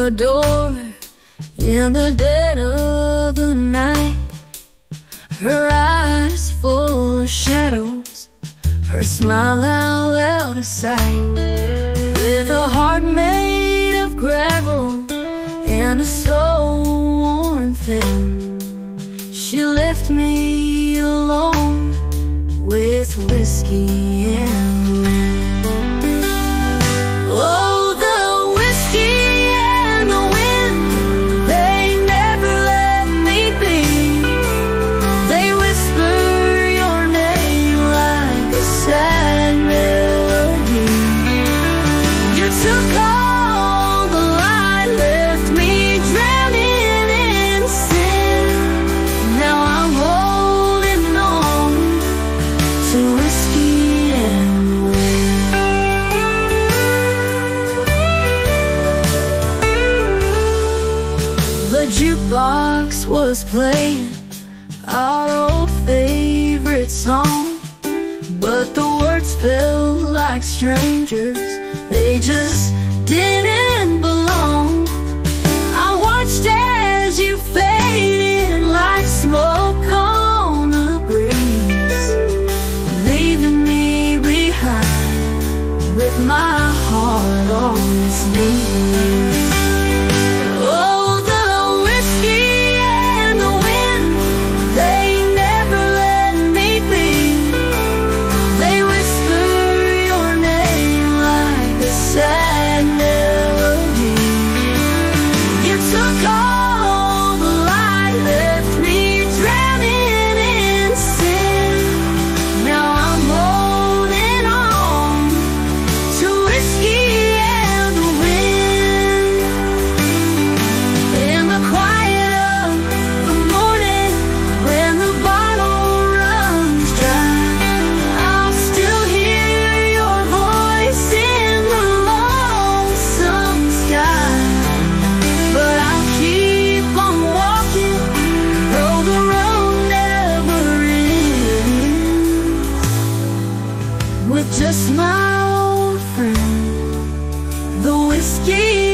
her door in the dead of the night. Her eyes full of shadows, her smile out of sight. With a heart made of gravel and a soul worn thin, she left me alone with whiskey and Jukebox was playing our old favorite song, but the words felt like strangers. They just didn't belong. I watched as you faded like smoke on a breeze, leaving me behind with my heart on its knees. Ski.